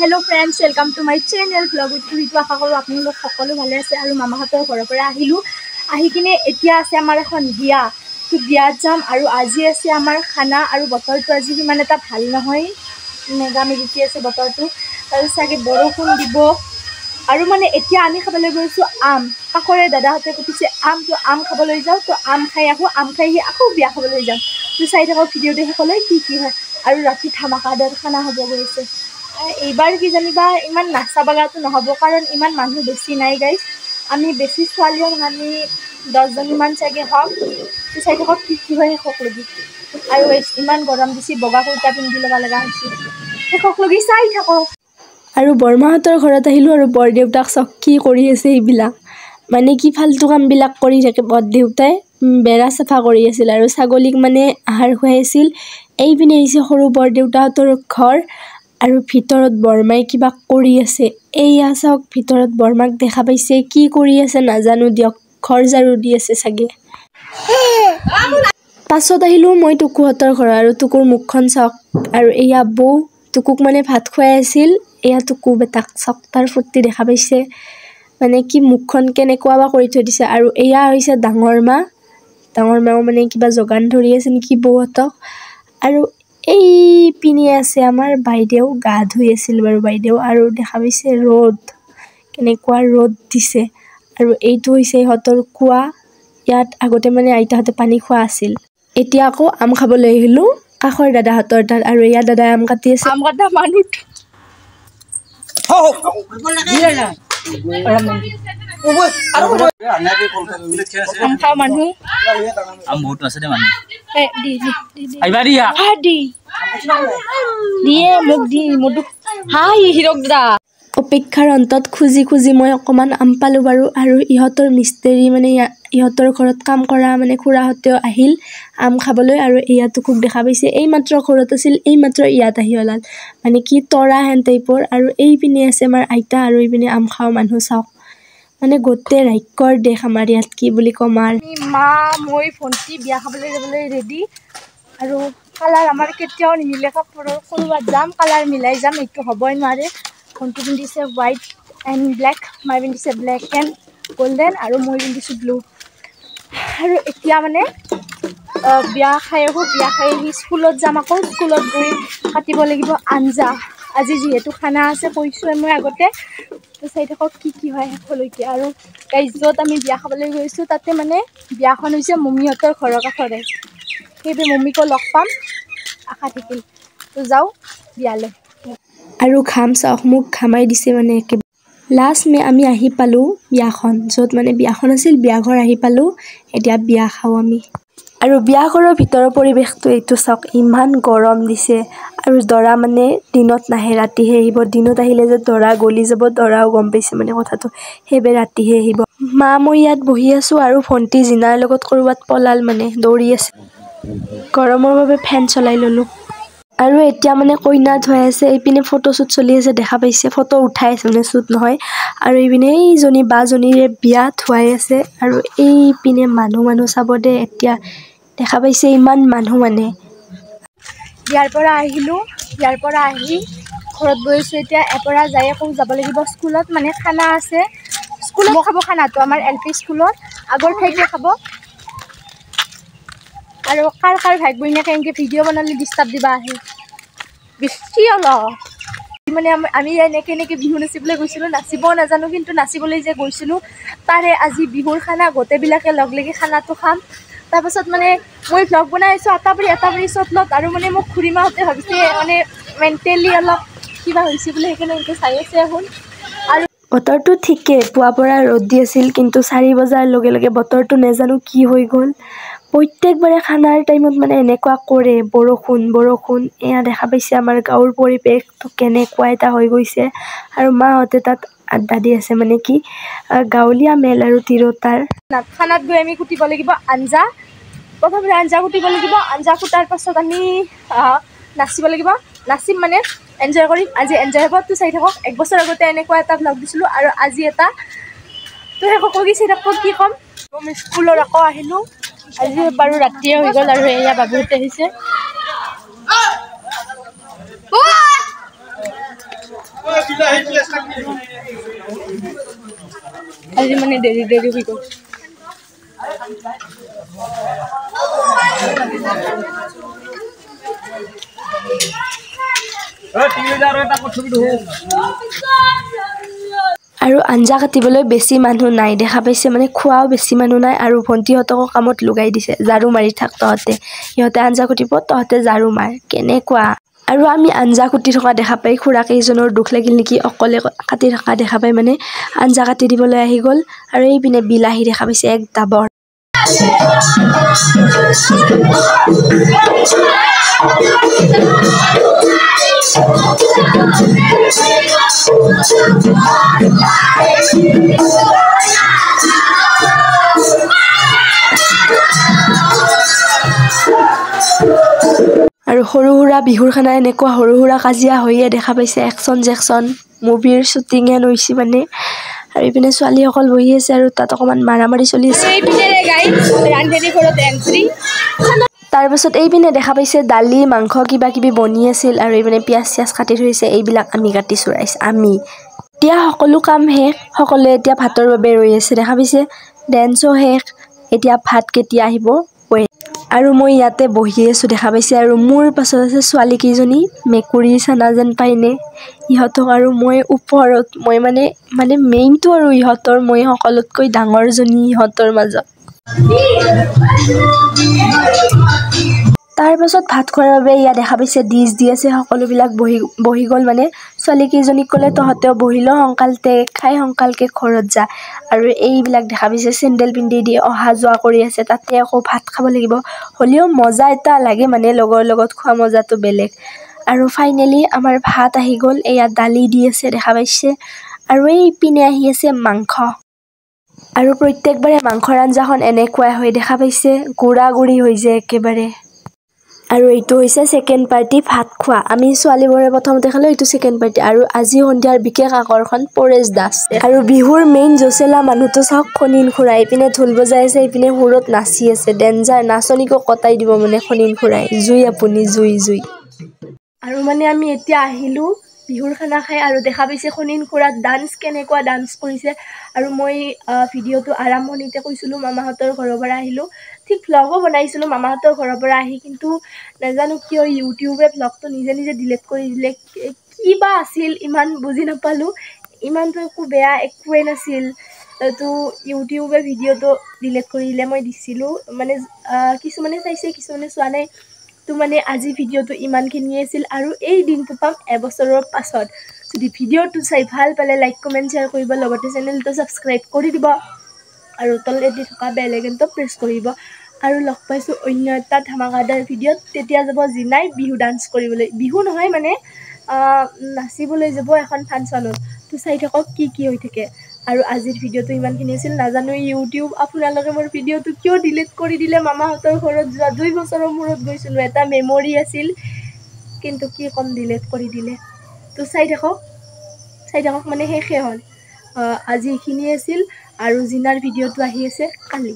Hello' friends welcome to my channel vlog সেইটো আশা কৰোঁ আপোনালোক সকলো ভালে আছে আৰু মামাহঁতৰ ঘৰৰ পৰা আহিলোঁ। আহি কিনে এতিয়া আছে আমাৰ এখন বিয়া। তো বিয়াত যাম আৰু আজি আছে আমাৰ খানা আৰু বতৰটো আজি সিমান এটা ভাল নহয়। মেগা মেগিকি আছে বতৰটো। আৰু চাগে বৰষুণ দিব। আৰু মানে এতিয়া আমি খাবলৈ গৈছোঁ আম। কাষৰে দাদাহঁতে কুটিছে আম তো আম খাবলৈ যাওঁ তো আম খাই আহোঁ। আম খাই আহি আকৌ বিয়া খাবলৈ যাম তো চাই থাকক ভিডিঅ'টো শেষলৈ কি কি হয়। আৰু ৰাতি ধামাকাদাৰ খানা হ'ব গৈছে এইবাৰ কিজানিবা ইমান নাচা বাগাটো নহ'ব কাৰণ ইমান মানুহ বেছি নাই গাইজ আমি বেছি ছোৱালীও নহয় আমি দহজনীমান চাগে হওক তো চাই থাকক কি কি হয় শেষক লগি আৰু ইমান গৰম দিছে বগা কুৰ্তা পিন্ধি ল'ব লগা হৈছে। শেষক লগি চাই থাকক। আৰু বৰমাহঁতৰ ঘৰত আহিলোঁ আৰু বৰদেউতাক চক কি কৰি আছে এইবিলাক। মানে কি ফাল্টু কামবিলাক কৰি থাকে বৰদেউতাই। বেৰা চাফা কৰি আছিল আৰু ছাগলীক মানে আহাৰ খুৱাই আছিল এইপিনে আহিছে সৰু বৰদেউতাহঁতৰ ঘৰ। আৰু ভিতৰত বৰমাই কিবা কৰি আছে। এইয়া চাওক ভিতৰত বৰমাক দেখা পাইছে। কি কৰি আছে নাজানো দিয়ক ঘৰ ঝাৰু দি আছে চাগে। পাছত আহিলোঁ মই টুকুহঁতৰ ঘৰ আৰু টুকুৰ মুখখন চাওক। আৰু এয়া বৌ টুকুক মানে ভাত খুৱাই আছিল। এয়া টুকু বেটাক চাওক তাৰ ফূৰ্তি দেখা পাইছে। মানে কি মুখখন কেনেকুৱা বা কৰি থৈ দিছে। আৰু এয়া হৈছে ডাঙৰ মা। ডাঙৰ মাও মানে কিবা যোগান ধৰি আছে নেকি বৌহঁতক। আৰু এই পিনে আছে আমাৰ বাইদেউ গা ধুই আছিল বাৰু বাইদেউ আৰু দেখা পাইছে ৰ'দ কেনেকুৱা ৰ'দ দিছে। আৰু এইটো হৈছে ইহঁতৰ কুঁৱা ইয়াত আগতে মানে আইতাহঁতে পানী খোৱা আছিল। এতিয়া আকৌ আম খাবলৈ আহিলোঁ কাষৰ দাদাহঁতৰ তাত আৰু ইয়াত দাদাই আম কাটি আছে। আম কাটা মানুহ। দাদা অপেক্ষাৰ অন্তত খুজি খুজি মই অকণমান আম পালোঁ বাৰু আৰু ইহঁতৰ মিস্ত্ৰী মানে ইহঁতৰ ঘৰত কাম কৰা মানে খুৰাহঁতেও আহিল আম খাবলৈ আৰু ইয়াতোকোক দেখা পাইছে। এইমাত্ৰ ঘৰত আছিল এইমাত্ৰ ইয়াত আহি ওলাল। মানে কি তৰা হেন টাইপৰ আৰু এইপিনে আছে আমাৰ আইতা আৰু এইপিনে আম খাওঁ মানুহ চাওক। মানে গোটেই ৰাক্ষৰ দেশ আমাৰ ইয়াত কি বুলি ক'ম আৰু। মা মই ভণ্টি বিয়া খাবলৈ যাবলৈ ৰেডি আৰু কালাৰ আমাৰ কেতিয়াও নিমিলে কাপোৰৰ ক'ৰবাত যাম কালাৰ মিলাই যাম এইটো হ'বই নোৱাৰে। ভণ্টি পিন্ধিছে হোৱাইট এণ্ড ব্লেক মাই পিন্ধিছে ব্লেক এণ্ড গল্ডেন আৰু মই পিন্ধিছোঁ ব্লু আৰু এতিয়া মানে বিয়া খাই আহোঁ বিয়া খাই আহি স্কুলত যাম আকৌ। স্কুলত গৈ কাটিব লাগিব আঞ্জা। আজি যিহেতু খানা আছে কৈছোঁৱে মই আগতে। তো চাই থাকক কি কি হয় শেষলৈকে। আৰু গাইজ য'ত আমি বিয়া খাবলৈ গৈছোঁ তাতে মানে বিয়াখন হৈছে মমিহঁতৰ ঘৰৰ কাষৰে। সেইবাবে মমিকো লগ পাম। আশা থাকিল। তো যাওঁ বিয়ালৈ। আৰু ঘাম চাওক মোক ঘামাই দিছে মানে একেবাৰে। লাষ্ট মে আমি আহি পালোঁ বিয়াখন য'ত মানে বিয়াখন আছিল বিয়াঘৰ আহি পালোঁ। এতিয়া বিয়া খাওঁ আমি। আৰু বিয়াঘৰৰ ভিতৰৰ পৰিৱেশটো এইটো চাওক ইমান গৰম দিছে। আৰু দৰা মানে দিনত নাহে ৰাতিহে আহিব। দিনত আহিলে যে দৰা গলি যাব দৰাও গম পাইছে মানে কথাটো। সেইবাবে ৰাতিহে আহিব। মা মই ইয়াত বহি আছোঁ আৰু ভণ্টি জিনাৰ লগত ক'ৰবাত পলাল মানে দৌৰি আছে। গৰমৰ বাবে ফেন চলাই ল'লোঁ। আৰু এতিয়া মানে কইনা ধুৱাই আছে এইপিনে ফটোশ্বুট চলি আছে দেখা পাইছে। ফটো উঠাই আছে মানে শ্বুট নহয়। আৰু এইপিনে এইজনী বাজনীৰে বিয়া ধুৱাই আছে। আৰু এইপিনে মানুহ মানুহ চাব দে এতিয়া দেখা পাইছে ইমান মানুহ মানে। বিয়াৰ পৰা আহিলোঁ বিয়াৰ পৰা আহি ঘৰত গৈছোঁ। এতিয়া এপৰা যাই আকৌ যাব লাগিব স্কুলত মানে খানা আছে। স্কুলত খাব খানাটো আমাৰ এল পি স্কুলত আগৰ ঠাইতে খাব। আৰু কাৰ কাৰ ভাই বহিনীয়েকে এনেকৈ ভিডিঅ' বনালে ডিষ্টাৰ্ব দিবা আহে। বেছি অলপ। মানে আমি এনেকৈ এনেকৈ বিহু নাচিবলৈ গৈছিলোঁ নাচিবও নাজানো কিন্তু নাচিবলৈ যে গৈছিলোঁ তাৰে আজি বিহুৰ খানা গোটেইবিলাকে লগ লাগি খানাটো খাম। তাৰপাছত মানে মই ভ্লগ বনাই আছোঁ আটাবাৰী আটাবাৰী চটলত আৰু মানে মোক খুৰীমাহঁতে ভাবিছে মানে মেণ্টেলি অলপ কিবা হৈছে বুলি সেইকাৰণে এনেকৈ চাই আছে এখন আৰু বতৰটো ঠিকেই পুৱাৰ পৰা ৰ'দ দি আছিল কিন্তু চাৰি বজাৰ লগে লগে বতৰটো নেজানো কি হৈ গ'ল। প্ৰত্যেকবাৰে খানাৰ টাইমত মানে এনেকুৱা কৰে বৰষুণ বৰষুণ এয়া দেখা পাইছে আমাৰ গাঁৱৰ পৰিৱেশটো কেনেকুৱা এটা হৈ গৈছে। আৰু মাহঁতে তাত আড্ডা দি আছে মানে কি গাঁৱলীয়া মেল আৰু তিৰোতাৰ। খানাত গৈ আমি কুটিব লাগিব আঞ্জা। প্ৰথমতে আঞ্জা কুটিব লাগিব। আঞ্জা কুটাৰ পাছত আমি নাচিব লাগিব। নাচিম মানে এনজয় কৰিম। আজি এনজয় হ'ব তো চাই থাকক। এক বছৰ আগতে এনেকুৱা এটা ভ্লগ দিছিলোঁ আৰু আজি এটা। তো শেষক লাগি চাই থাকক কি ক'ম? আমি স্কুলত আকৌ আহিলোঁ। আজি বাৰু ৰাতিয়ে হৈ গ'ল আৰু এয়া বাবুহঁতে আহিছে। আজি মানে দেৰি দেৰি হৈ গ'ল। আৰু আঞ্জা কাটিবলৈ বেছি মানুহ নাই দেখা পাইছে মানে খোৱাও বেছি মানুহ নাই আৰু ভণ্টিহঁতকো কামত লগাই দিছে ঝাৰু মাৰি থাক তহঁতে। সিহঁতে আঞ্জা কুটিব তহঁতে ঝাৰু মাৰ কেনেকুৱা? আৰু আমি আঞ্জা কুটি থকা দেখা পাই খুৰা কেইজনৰ দুখ লাগিল নেকি অকলে কাটি থকা দেখা পাই মানে আঞ্জা কাটি দিবলৈ আহি গ'ল আৰু এইপিনে বিলাহী দেখা পাইছে এক ডাবৰ। আৰু সৰু সুৰা বিহুৰ খানা এনেকুৱা সৰু সুৰা কাজিয়া হৈয়ে দেখা পাইছে একশ্যন জেকশ্যন মুভিৰ শ্বুটিং হেন হৈছে মানে। আৰু ইপিনে ছোৱালীসকল বহি আছে আৰু তাত অকণমান মাৰা মাৰি চলি আছে। তাৰপাছত এইপিনে দেখা পাইছে দালি মাংস কিবা কিবি বনি আছিল আৰু এইপিনে পিঁয়াজ চিয়াজ কাটি থৈছে এইবিলাক আমি কাটিছোঁ ৰাইজ আমি। এতিয়া সকলো কাম শেষ সকলোৱে এতিয়া ভাতৰ বাবে ৰৈ আছে দেখা পাইছে? ডেন্সো শেষ এতিয়া ভাত কেতিয়া আহিব? আৰু মই ইয়াতে বহি আছোঁ দেখা পাইছে? আৰু মোৰ পাছত আছে ছোৱালী কেইজনী মেকুৰী চানা যেন পাইনে? ইহঁতক আৰু মই ওপৰত মই মানে মানে মেইনটো আৰু ইহঁতৰ মই সকলোতকৈ ডাঙৰজনী ইহঁতৰ মাজত। তাৰপাছত ভাত খোৱাৰ বাবে ইয়াত দেখা পাইছে ডিছ দি আছে সকলোবিলাক বহি বহি গ'ল মানে। ছোৱালীকেইজনীক ক'লে তহঁতেও বহি ল সোনকালতে খাই সোনকালকে ঘৰত যা। আৰু এইবিলাক দেখা পাইছে চেণ্ডেল পিন্ধি দি অহা যোৱা কৰি আছে তাতে আকৌ ভাত খাব লাগিব। হ'লেও মজা এটা লাগে মানে লগৰ লগত খোৱা মজাটো বেলেগ। আৰু ফাইনেলি আমাৰ ভাত আহি গ'ল এয়া দালি দি আছে দেখা পাইছে। আৰু এইপিনে আহি আছে মাংস। আৰু প্ৰত্যেকবাৰে মাংসৰ আঞ্জাখন এনেকুৱাই হয় দেখা পাইছে গুড়া গুড়ি হৈ যায় একেবাৰে। আৰু এইটো হৈছে ছেকেণ্ড পাৰ্টি ভাত খোৱা। আমি ছোৱালীবোৰে প্ৰথমতে খালোঁ এইটো ছেকেণ্ড পাৰ্টি আৰু আজি সন্ধিয়াৰ বিশেষ আকৰ্ষণ পৰেশ দাস। আৰু বিহুৰ মেইন জচেলা মানুহটো চাওক খনিন খুৰা এইপিনে ঢোল বজাই আছে এইপিনে সুৰত নাচি আছে। ডেঞ্জাৰ নাচনীকো কটাই দিব মানে খনিন খুৰাই। জুই আপুনি জুই জুই। আৰু মানে আমি এতিয়া আহিলোঁ বিহুৰ খানা খাই আৰু দেখা পাইছে খনিন খুৰাক ডান্স কেনেকুৱা ডান্স কৰিছে। আৰু মই ভিডিঅ'টো আৰম্ভণিতে কৈছিলোঁ মামাহঁতৰ ঘৰৰ পৰা আহিলোঁ। ঠিক ভ্লগো বনাইছিলোঁ মামাহঁতৰ ঘৰৰ পৰা আহি কিন্তু নাজানো কিয় ইউটিউবে ভ্লগটো নিজে নিজে ডিলিট কৰি দিলে। কি বা আছিল ইমান বুজি নাপালোঁ। ইমানটো একো বেয়া একোৱেই নাছিল। তো ইউটিউবে ভিডিঅ'টো ডিলিট কৰি দিলে মই দিছিলোঁ। মানে কিছুমানে চাইছে কিছুমানে চোৱা নাই। তো মানে আজি ভিডিঅ'টো ইমানখিনিয়ে আছিল আৰু এই দিনটো পাম এবছৰৰ পাছত। যদি ভিডিঅ'টো চাই ভাল পালে লাইক কমেণ্ট শ্বেয়াৰ কৰিব লগতে চেনেলটো ছাবস্ক্ৰাইব কৰি দিব। আৰু তলেদি থকা বেল আইকনটো প্ৰেছ কৰিব। আৰু লগ পাইছোঁ অন্য এটা ধামাকাদাৰ ভিডিঅ'ত। তেতিয়া যাব জিনাই বিহু ডান্স কৰিবলৈ। বিহু নহয় মানে নাচিবলৈ যাব এখন ফাংচনত তো চাই থাকক কি কি হৈ থাকে। আৰু আজিৰ ভিডিঅ'টো ইমানখিনি আছিল। নাজানো ইউটিউব আপোনালোকে মোৰ ভিডিঅ'টো কিয় ডিলিট কৰি দিলে? মামাহঁতৰ ঘৰত যোৱা দুই বছৰৰ মূৰত গৈছিলোঁ। এটা মেমৰি আছিল কিন্তু কি ক'ম ডিলিট কৰি দিলে। তো চাই থাকক চাই থাকক মানে শেষে হ'ল। আজি এইখিনিয়ে আছিল আৰু জিনাৰ ভিডিঅ'টো আহি আছে কালি।